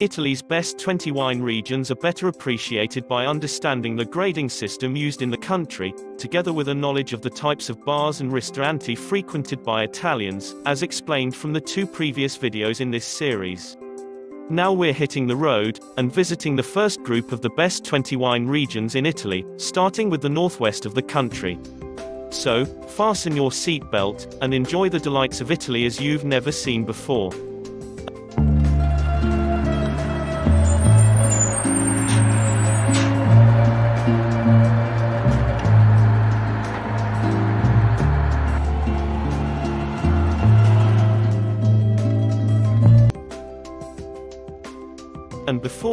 Italy's best 20 wine regions are better appreciated by understanding the grading system used in the country, together with a knowledge of the types of bars and ristoranti frequented by Italians, as explained from the two previous videos in this series. Now we're hitting the road, and visiting the first group of the best 20 wine regions in Italy, starting with the northwest of the country. So, fasten your seatbelt, and enjoy the delights of Italy as you've never seen before.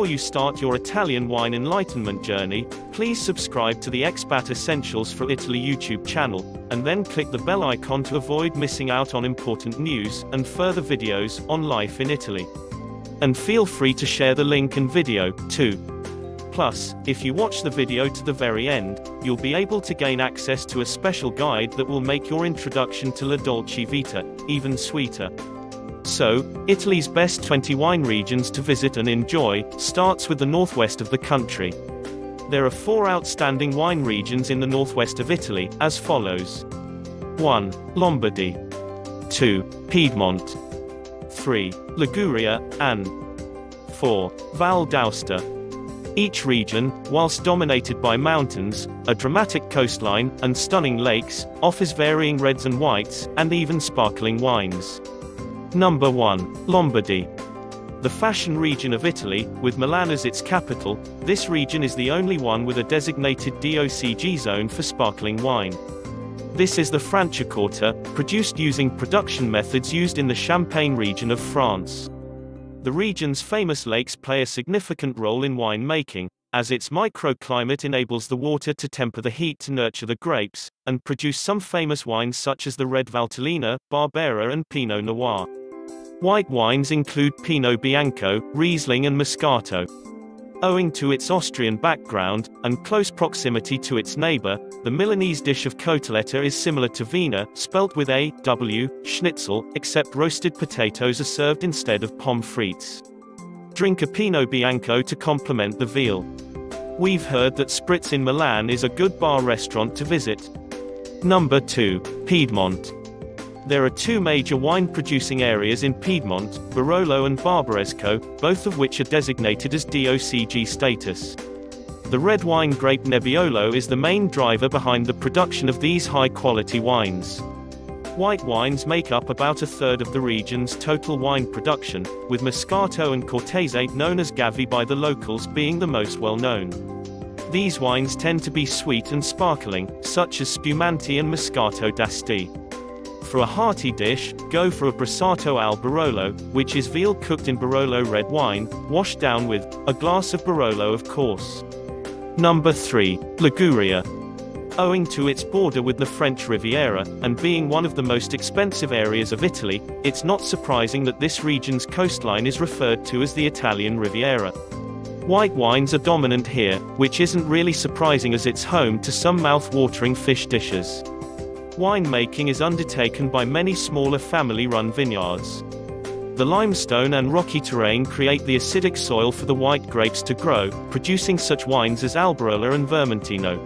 Before you start your Italian wine enlightenment journey, please subscribe to the Expat Essentials for Italy YouTube channel, and then click the bell icon to avoid missing out on important news and further videos on life in Italy. And feel free to share the link and video, too. Plus, if you watch the video to the very end, you'll be able to gain access to a special guide that will make your introduction to La Dolce Vita even sweeter. So, Italy's best 20 wine regions to visit and enjoy starts with the northwest of the country. There are four outstanding wine regions in the northwest of Italy, as follows 1. Lombardy, 2. Piedmont, 3. Liguria, and 4. Val d'Aosta. Each region, whilst dominated by mountains, a dramatic coastline, and stunning lakes, offers varying reds and whites, and even sparkling wines. Number 1. Lombardy. The fashion region of Italy, with Milan as its capital, this region is the only one with a designated DOCG zone for sparkling wine. This is the Franciacorta, produced using production methods used in the Champagne region of France. The region's famous lakes play a significant role in wine making, as its microclimate enables the water to temper the heat to nurture the grapes, and produce some famous wines such as the red Valtellina, Barbera and Pinot Noir. White wines include Pinot Bianco, Riesling and Moscato. Owing to its Austrian background, and close proximity to its neighbor, the Milanese dish of cotoletta is similar to Wiener, spelt with a, w, schnitzel, except roasted potatoes are served instead of pommes frites. Drink a Pinot Bianco to complement the veal. We've heard that Spritz in Milan is a good bar restaurant to visit. Number 2. Piedmont. There are two major wine-producing areas in Piedmont, Barolo and Barbaresco, both of which are designated as DOCG status. The red wine grape Nebbiolo is the main driver behind the production of these high-quality wines. White wines make up about a third of the region's total wine production, with Moscato and Cortese known as Gavi by the locals being the most well-known. These wines tend to be sweet and sparkling, such as Spumanti and Moscato d'Asti. For a hearty dish, go for a Brassato al Barolo, which is veal cooked in Barolo red wine, washed down with a glass of Barolo of course. Number 3. Liguria. Owing to its border with the French Riviera, and being one of the most expensive areas of Italy, it's not surprising that this region's coastline is referred to as the Italian Riviera. White wines are dominant here, which isn't really surprising as it's home to some mouth-watering fish dishes. Winemaking is undertaken by many smaller family-run vineyards. The limestone and rocky terrain create the acidic soil for the white grapes to grow, producing such wines as Albarolo and Vermentino.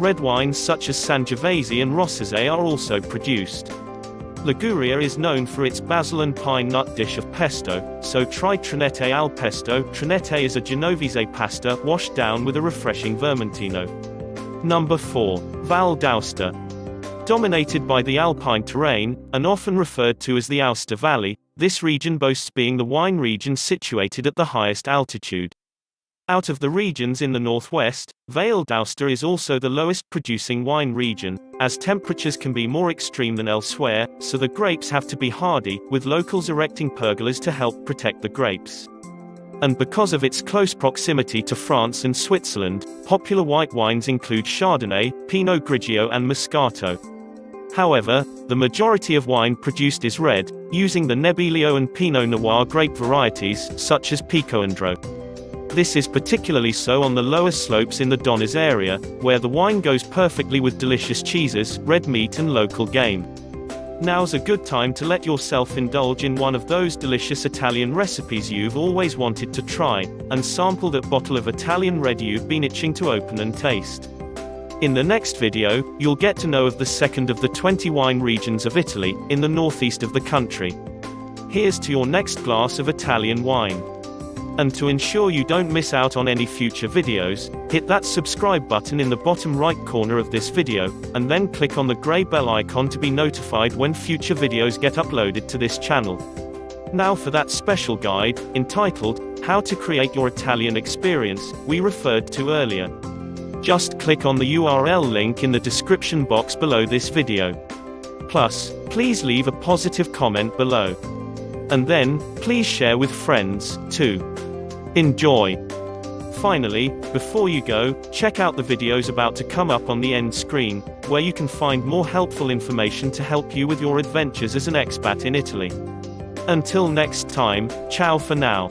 Red wines such as Sangiovese and Rossese are also produced. Liguria is known for its basil and pine nut dish of pesto, so try Trinette al pesto. Trinette is a Genovese pasta washed down with a refreshing Vermentino. Number 4. Val d'Aosta. Dominated by the alpine terrain, and often referred to as the Aosta Valley, this region boasts being the wine region situated at the highest altitude. Out of the regions in the northwest, Valle d'Aosta is also the lowest producing wine region, as temperatures can be more extreme than elsewhere, so the grapes have to be hardy, with locals erecting pergolas to help protect the grapes. And because of its close proximity to France and Switzerland, popular white wines include Chardonnay, Pinot Grigio and Moscato. However, the majority of wine produced is red, using the Nebbiolo and Pinot Noir grape varieties, such as Picotendro. This is particularly so on the lower slopes in the Donnas area, where the wine goes perfectly with delicious cheeses, red meat and local game. Now's a good time to let yourself indulge in one of those delicious Italian recipes you've always wanted to try, and sample that bottle of Italian red you've been itching to open and taste. In the next video, you'll get to know of the second of the 20 wine regions of Italy, in the northeast of the country. Here's to your next glass of Italian wine. And to ensure you don't miss out on any future videos, hit that subscribe button in the bottom right corner of this video, and then click on the grey bell icon to be notified when future videos get uploaded to this channel. Now for that special guide, entitled, How to Create Your Italian Experience, we referred to earlier. Just click on the URL link in the description box below this video. Plus, please leave a positive comment below. And then, please share with friends, too. Enjoy! Finally, before you go, check out the videos about to come up on the end screen, where you can find more helpful information to help you with your adventures as an expat in Italy. Until next time, ciao for now.